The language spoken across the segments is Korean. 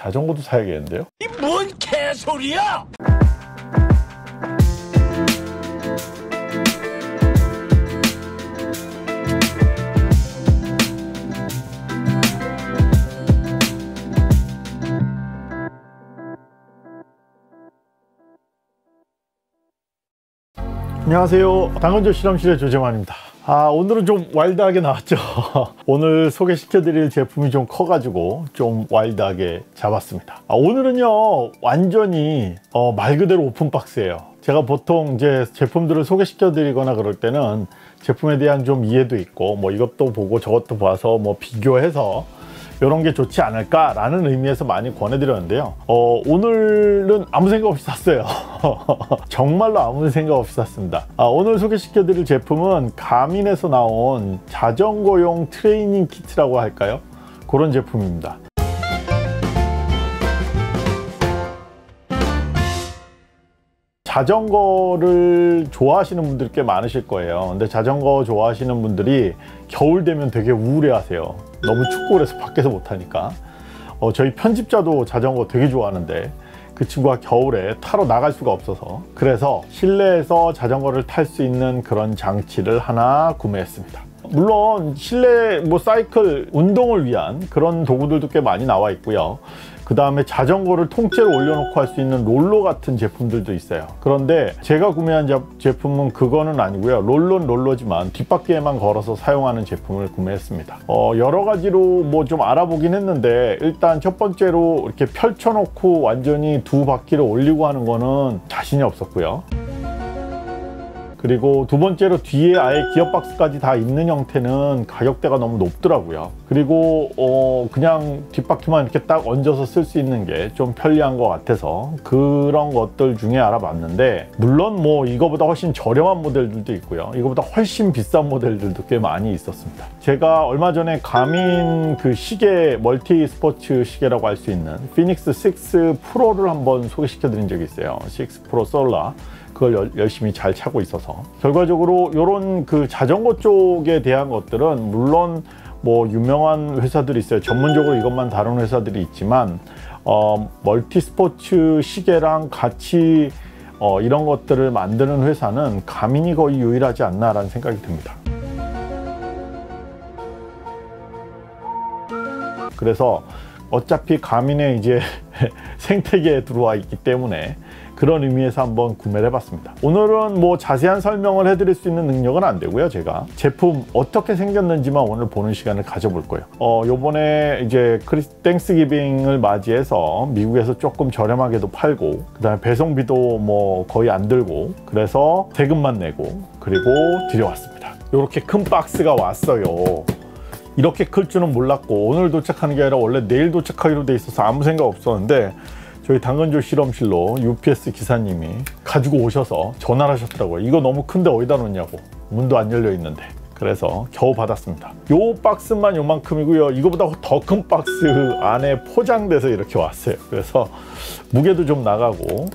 자전거도 사야겠는데요? 이 뭔 개소리야! 안녕하세요 당근조 실험실의 조재만입니다 아 오늘은 좀 와일드하게 나왔죠. 오늘 소개시켜 드릴 제품이 좀 커가지고 좀 와일드하게 잡았습니다. 아, 오늘은요 완전히 어, 말 그대로 오픈박스예요. 제가 보통 이제 제품들을 소개시켜 드리거나 그럴 때는 제품에 대한 좀 이해도 있고 뭐 이것도 보고 저것도 봐서 뭐 비교해서 이런 게 좋지 않을까 라는 의미에서 많이 권해드렸는데요. 어, 오늘은 아무 생각 없이 샀어요. 정말로 아무 생각 없이 샀습니다. 아, 오늘 소개시켜 드릴 제품은 가민에서 나온 자전거용 트레이닝 키트라고 할까요? 그런 제품입니다. 자전거를 좋아하시는 분들 꽤 많으실 거예요. 근데 자전거 좋아하시는 분들이 겨울 되면 되게 우울해 하세요 너무 춥고 그래서 밖에서 못하니까. 어, 저희 편집자도 자전거 되게 좋아하는데 그 친구가 겨울에 타러 나갈 수가 없어서 그래서 실내에서 자전거를 탈 수 있는 그런 장치를 하나 구매했습니다. 물론 실내 뭐 사이클 운동을 위한 그런 도구들도 꽤 많이 나와 있고요 그 다음에 자전거를 통째로 올려놓고 할 수 있는 롤러 같은 제품들도 있어요. 그런데 제가 구매한 제품은 그거는 아니고요. 롤러는 롤러지만 뒷바퀴에만 걸어서 사용하는 제품을 구매했습니다. 어, 여러 가지로 뭐 좀 알아보긴 했는데 일단 첫 번째로 이렇게 펼쳐놓고 완전히 두 바퀴를 올리고 하는 거는 자신이 없었고요 그리고 두 번째로 뒤에 아예 기어박스까지 다 있는 형태는 가격대가 너무 높더라고요. 그리고 어 그냥 뒷바퀴만 이렇게 딱 얹어서 쓸 수 있는 게 좀 편리한 것 같아서 그런 것들 중에 알아봤는데 물론 뭐 이거보다 훨씬 저렴한 모델들도 있고요. 이거보다 훨씬 비싼 모델들도 꽤 많이 있었습니다. 제가 얼마 전에 가민 그 시계 멀티 스포츠 시계라고 할 수 있는 피닉스 6 프로를 한번 소개시켜 드린 적이 있어요. 6 프로 솔라 그걸 열심히 잘 차고 있어서. 결과적으로 이런 그 자전거 쪽에 대한 것들은 물론 뭐 유명한 회사들이 있어요. 전문적으로 이것만 다루는 회사들이 있지만 어, 멀티 스포츠 시계랑 같이 어, 이런 것들을 만드는 회사는 가민이 거의 유일하지 않나 라는 생각이 듭니다. 그래서 어차피 가민에 이제 생태계에 들어와 있기 때문에 그런 의미에서 한번 구매를 해봤습니다. 오늘은 뭐 자세한 설명을 해드릴 수 있는 능력은 안 되고요 제가. 제품 어떻게 생겼는지만 오늘 보는 시간을 가져볼 거예요. 어 요번에 이제 크리스 Thanksgiving을 맞이해서 미국에서 조금 저렴하게도 팔고 그 다음에 배송비도 뭐 거의 안 들고 그래서 세금만 내고 그리고 들여왔습니다. 이렇게 큰 박스가 왔어요 이렇게 클 줄은 몰랐고 오늘 도착하는 게 아니라 원래 내일 도착하기로 돼 있어서 아무 생각 없었는데 저희 당근조 실험실로 UPS 기사님이 가지고 오셔서 전화를 하셨더라고요. 이거 너무 큰데 어디다 놓냐고. 문도 안 열려 있는데. 그래서 겨우 받았습니다. 요 박스만 요만큼이고요. 이거보다 더 큰 박스 안에 포장돼서 이렇게 왔어요. 그래서 무게도 좀 나가고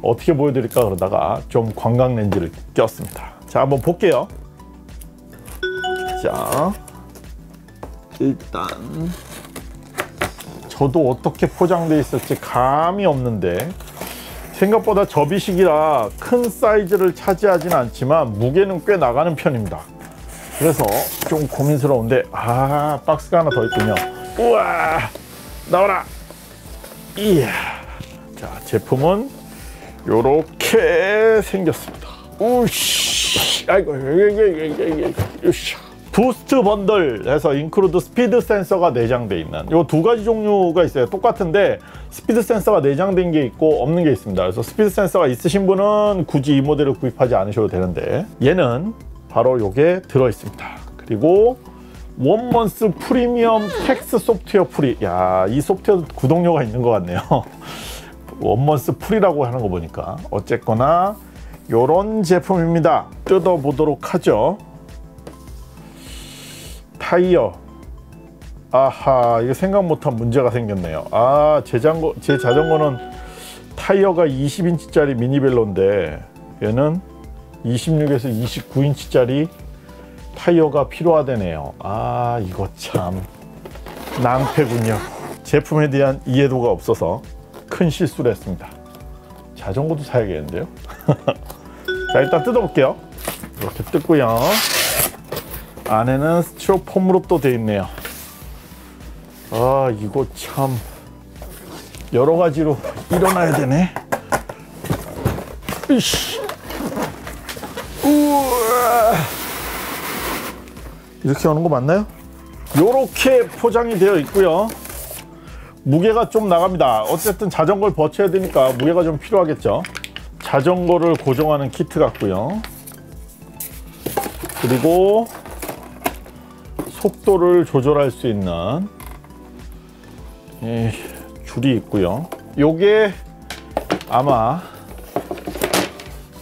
어떻게 보여드릴까 그러다가 좀 관광 렌즈를 꼈습니다. 자 한번 볼게요. 자 일단 저도 어떻게 포장돼 있을지 감이 없는데 생각보다 접이식이라 큰 사이즈를 차지하진 않지만 무게는 꽤 나가는 편입니다 그래서 좀 고민스러운데 아 박스가 하나 더 있군요 우와 나와라 이야 자 제품은 이렇게 생겼습니다 우씨 아이고 으쌰 Boost Bundle 해서 include speed sensor가 내장되어 있는 이 두 가지 종류가 있어요. 똑같은데 스피드 센서가 내장된 게 있고 없는 게 있습니다. 그래서 스피드 센서가 있으신 분은 굳이 이 모델을 구입하지 않으셔도 되는데 얘는 바로 이게 들어 있습니다. 그리고 one month premium Tacx software free 야 이 소프트웨어 구독료가 있는 것 같네요. one month free라고 하는 거 보니까. 어쨌거나 이런 제품입니다. 뜯어보도록 하죠 타이어 아하 이거 생각 못한 문제가 생겼네요 아 제 자전거, 제 자전거는 타이어가 20인치짜리 미니벨로인데 얘는 26에서 29인치짜리 타이어가 필요하다네요 아 이거 참 낭패군요 제품에 대한 이해도가 없어서 큰 실수를 했습니다. 자전거도 사야겠는데요. 자 일단 뜯어볼게요. 이렇게 뜯고요. 안에는 스티로폼으로 또돼 있네요. 아 이거 참 여러 가지로 일어나야 되네. 이씨. 우와. 이렇게 오는 거 맞나요? 이렇게 포장이 되어 있고요. 무게가 좀 나갑니다. 어쨌든 자전거를 버텨야 되니까 무게가 좀 필요하겠죠. 자전거를 고정하는 키트 같고요. 그리고 속도를 조절할 수 있는 이 줄이 있고요. 요게 아마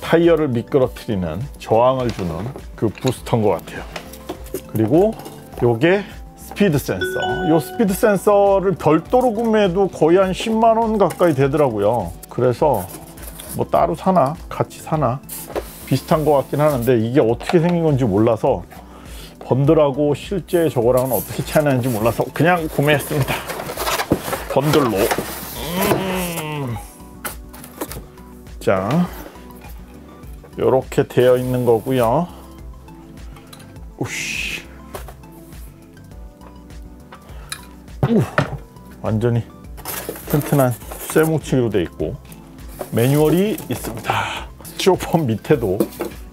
타이어를 미끄러뜨리는 저항을 주는 그 부스터인 것 같아요. 그리고 요게 스피드 센서. 요 스피드 센서를 별도로 구매해도 거의 한 10만 원 가까이 되더라고요. 그래서 뭐 따로 사나 같이 사나 비슷한 것 같긴 하는데 이게 어떻게 생긴 건지 몰라서 번들하고 실제 저거랑은 어떻게 차이 나는지 몰라서 그냥 구매했습니다. 번들로. 음. 자, 이렇게 되어 있는 거고요. 우씨. 우. 완전히 튼튼한 쇠뭉치기로 돼 있고 매뉴얼이 있습니다. 스티로폼 밑에도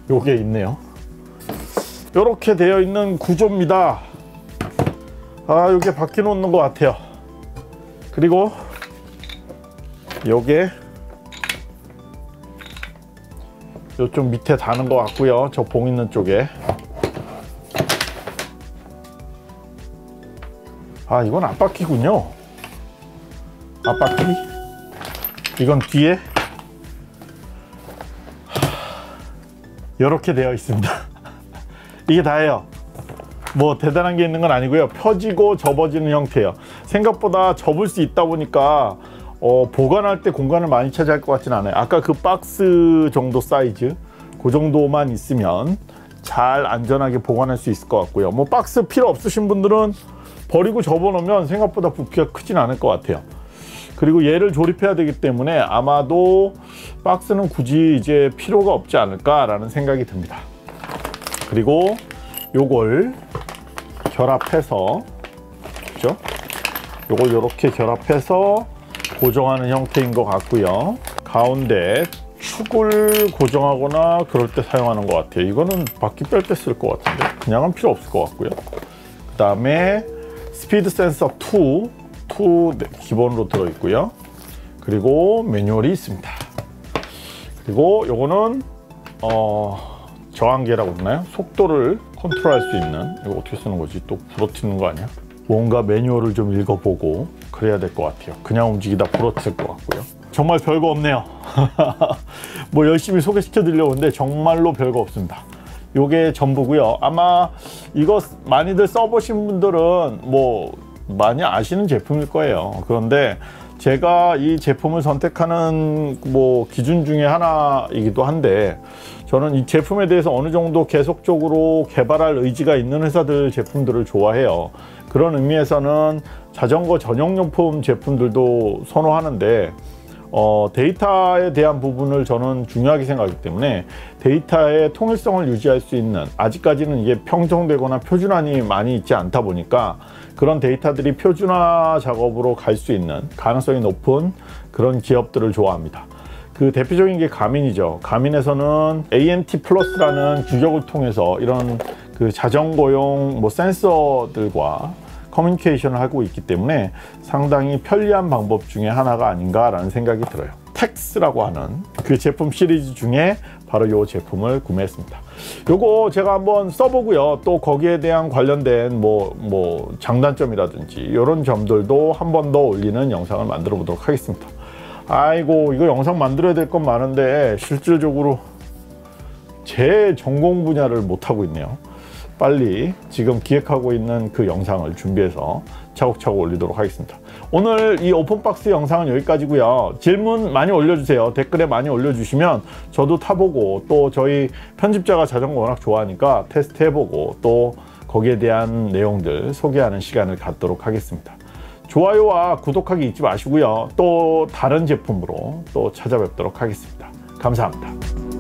요게 있네요. 이렇게 되어 있는 구조입니다. 아, 요게 바퀴 놓는 것 같아요. 그리고 요게 요쪽 밑에 다는 것 같고요. 저 봉 있는 쪽에. 아, 이건 앞바퀴군요. 앞바퀴. 이건 뒤에 이렇게 되어 있습니다. 이게 다예요. 뭐 대단한 게 있는 건 아니고요. 펴지고 접어지는 형태예요. 생각보다 접을 수 있다 보니까 어, 보관할 때 공간을 많이 차지할 것 같지는 않아요. 아까 그 박스 정도 사이즈 그 정도만 있으면 잘 안전하게 보관할 수 있을 것 같고요. 뭐 박스 필요 없으신 분들은 버리고 접어놓으면 생각보다 부피가 크진 않을 것 같아요. 그리고 얘를 조립해야 되기 때문에 아마도 박스는 굳이 이제 필요가 없지 않을까 라는 생각이 듭니다. 그리고 요걸 결합해서 그죠? 요걸 이렇게 결합해서 고정하는 형태인 것 같고요. 가운데 축을 고정하거나 그럴 때 사용하는 것 같아요. 이거는 바퀴 뺄 때 쓸 것 같은데 그냥은 필요 없을 것 같고요. 그 다음에 스피드 센서 2, 2 기본으로 들어있고요. 그리고 매뉴얼이 있습니다. 그리고 요거는 어, 저항계라고 그러나요? 속도를 컨트롤할 수 있는 이거 어떻게 쓰는 거지? 또 부러뜨리는 거 아니야? 뭔가 매뉴얼을 좀 읽어보고 그래야 될 것 같아요. 그냥 움직이다 부러뜨릴 것 같고요. 정말 별거 없네요. 뭐 열심히 소개시켜 드리려고 하는데 정말로 별거 없습니다. 요게 전부고요. 아마 이거 많이들 써보신 분들은 뭐 많이 아시는 제품일 거예요. 그런데 제가 이 제품을 선택하는 뭐 기준 중에 하나이기도 한데 저는 이 제품에 대해서 어느 정도 계속적으로 개발할 의지가 있는 회사들 제품들을 좋아해요. 그런 의미에서는 자전거 전용용품 제품들도 선호하는데 어, 데이터에 대한 부분을 저는 중요하게 생각하기 때문에 데이터의 통일성을 유지할 수 있는 아직까지는 이게 평정되거나 표준화이 많이 있지 않다 보니까 그런 데이터들이 표준화 작업으로 갈 수 있는 가능성이 높은 그런 기업들을 좋아합니다. 그 대표적인 게 가민이죠. 가민에서는 ANT 플러스라는 규격을 통해서 이런 그 자전거용 뭐 센서들과 커뮤니케이션을 하고 있기 때문에 상당히 편리한 방법 중에 하나가 아닌가라는 생각이 들어요. Tacx라고 하는 그 제품 시리즈 중에 바로 이 제품을 구매했습니다. 요거 제가 한번 써보고요. 또 거기에 대한 관련된 뭐, 뭐 장단점이라든지 이런 점들도 한 번 더 올리는 영상을 만들어 보도록 하겠습니다. 아이고 이거 영상 만들어야 될 건 많은데 실질적으로 제 전공 분야를 못하고 있네요. 빨리 지금 기획하고 있는 그 영상을 준비해서 차곡차곡 올리도록 하겠습니다. 오늘 이 오픈박스 영상은 여기까지고요. 질문 많이 올려주세요. 댓글에 많이 올려주시면 저도 타보고 또 저희 편집자가 자전거 워낙 좋아하니까 테스트 해보고 또 거기에 대한 내용들 소개하는 시간을 갖도록 하겠습니다. 좋아요와 구독하기 잊지 마시고요. 또 다른 제품으로 또 찾아뵙도록 하겠습니다. 감사합니다.